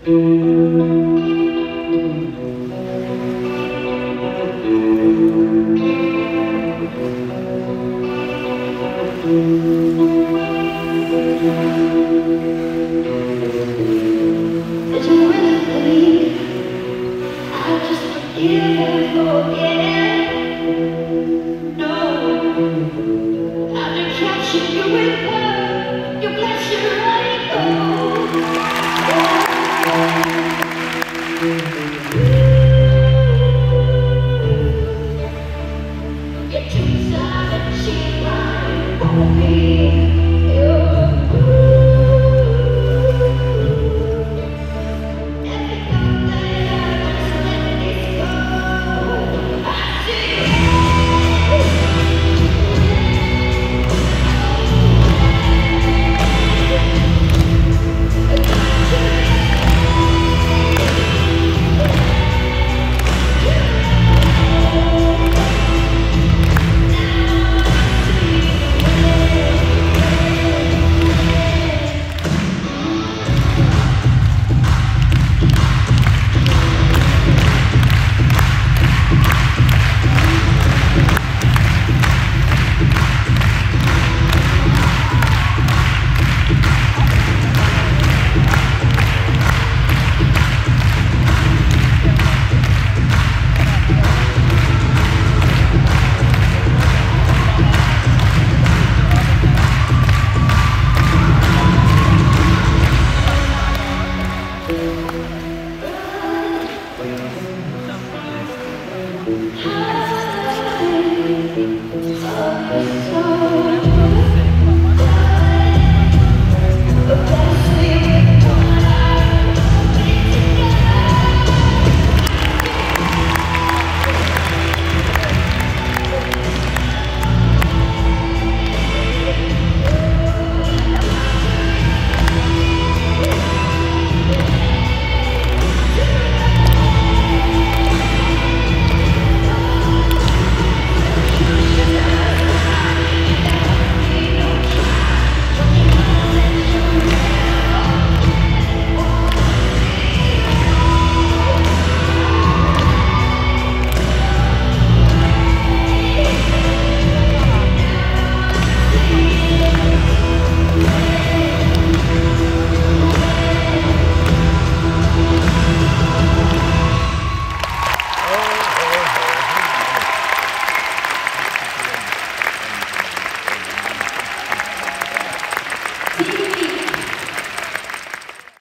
Did you really believe I'll just forgive and forget? Might so